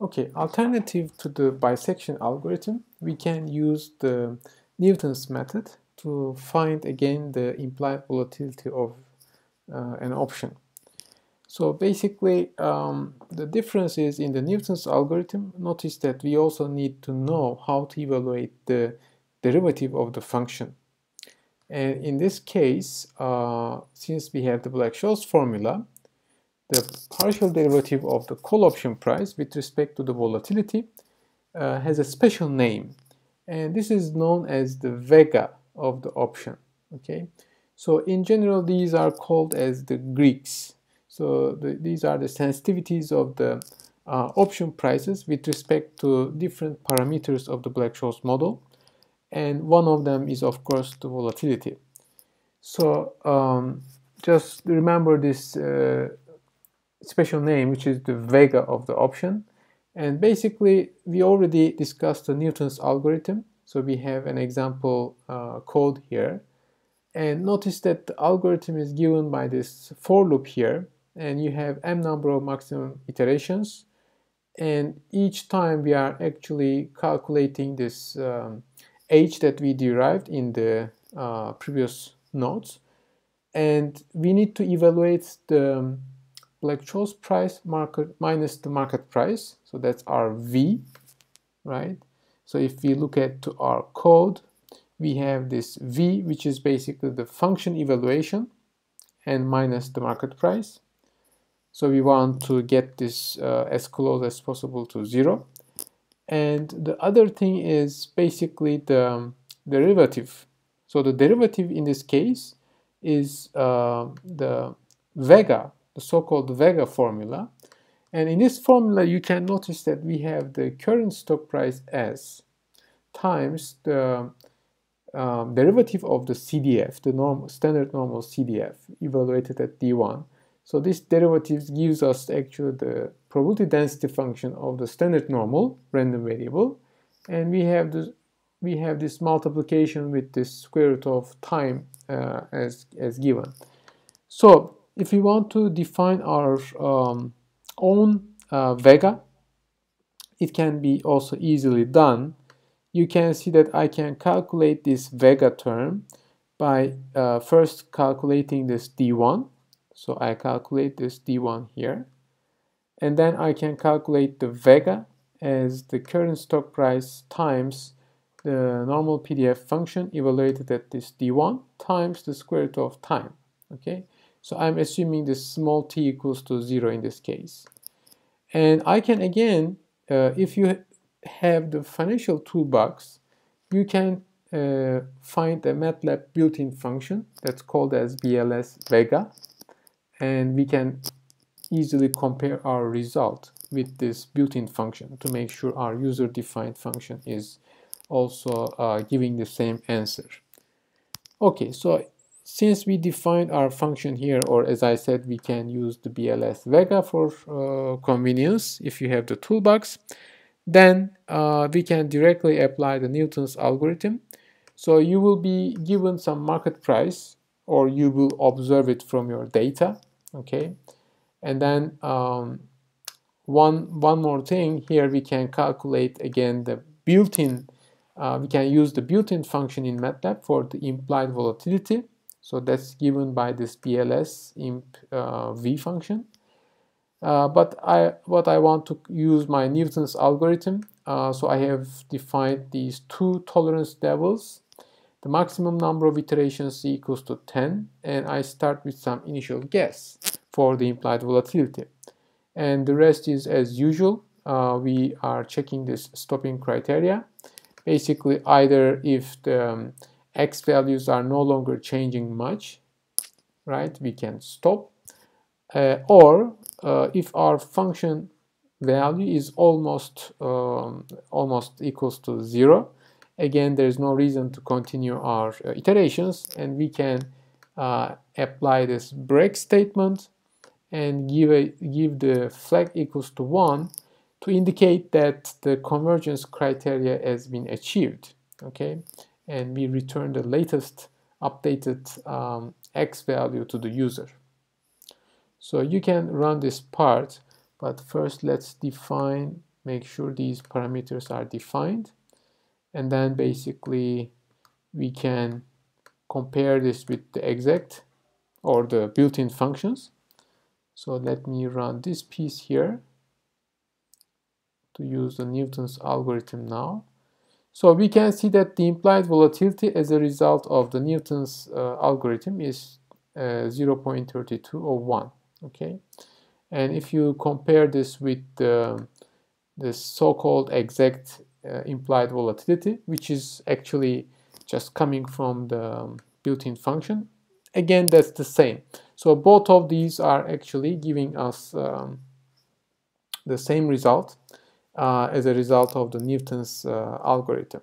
Okay, alternative to the bisection algorithm, we can use the Newton's method to find again the implied volatility of uh, an option. So basically, um, the difference is in the Newton's algorithm, notice that we also need to know how to evaluate the derivative of the function. And in this case, uh, since we have the Black-Scholes formula, the partial derivative of the call option price with respect to the volatility uh, has a special name. And this is known as the vega of the option okay? So in general these are called as the Greeks. So the, these are the sensitivities of the uh, option prices with respect to different parameters of the Black-Scholes model. And one of them is of course the volatility. So um, just remember this uh, special name, which is the vega of the option. And basically, we already discussed the Newton's algorithm. So we have an example uh, code here. And notice that the algorithm is given by this for loop here. And you have m number of maximum iterations. And each time we are actually calculating this um, h that we derived in the uh, previous nodes. And we need to evaluate the Black-Scholes price market minus the market price. So that's our V, right? So if we look at to our code, we have this V, which is basically the function evaluation and minus the market price. So we want to get this uh, as close as possible to zero. And the other thing is basically the um, derivative. So the derivative in this case is uh, the vega the so-called Vega formula. And in this formula, you can notice that we have the current stock price S times the um, derivative of the CDF, the norm, standard normal CDF, evaluated at D1. So this derivative gives us actually the probability density function of the standard normal random variable. And we have this, we have this multiplication with the square root of time uh, as, as given. So if we want to define our um, own uh, vega, it can be also easily done. You can see that I can calculate this vega term by uh, first calculating this d1. So I calculate this d1 here. And then I can calculate the vega as the current stock price times the normal PDF function evaluated at this d1 times the square root of time. Okay. So I'm assuming this small t equals to 0 in this case. And I can again, uh, if you have the financial toolbox, you can uh, find a MATLAB built-in function that's called as BLS Vega. And we can easily compare our result with this built-in function to make sure our user-defined function is also uh, giving the same answer. Okay, so since we defined our function here, or as I said, we can use the BLS Vega for uh, convenience if you have the toolbox, then uh, we can directly apply the Newton's algorithm. So you will be given some market price or you will observe it from your data, okay? And then um, one, one more thing, here we can calculate again the built-in, uh, we can use the built-in function in MATLAB for the implied volatility so that's given by this BLS imp uh, V function. Uh, but I, what I want to use my Newton's algorithm. Uh, so I have defined these two tolerance levels. The maximum number of iterations equals to 10, and I start with some initial guess for the implied volatility. And the rest is as usual. Uh, we are checking this stopping criteria. Basically, either if the um, x values are no longer changing much, right, we can stop. Uh, or uh, if our function value is almost um, almost equals to zero, again there is no reason to continue our uh, iterations and we can uh, apply this break statement and give a give the flag equals to one to indicate that the convergence criteria has been achieved okay and we return the latest updated um, x value to the user. So you can run this part, but first let's define make sure these parameters are defined. And then basically we can compare this with the exact or the built-in functions. So let me run this piece here to use the Newton's algorithm now so we can see that the implied volatility as a result of the Newton's uh, algorithm is uh, 0.3201 okay? And if you compare this with the, the so-called exact uh, implied volatility which is actually just coming from the built-in function again that's the same. So both of these are actually giving us um, the same result as a result of the Newton's uh, algorithm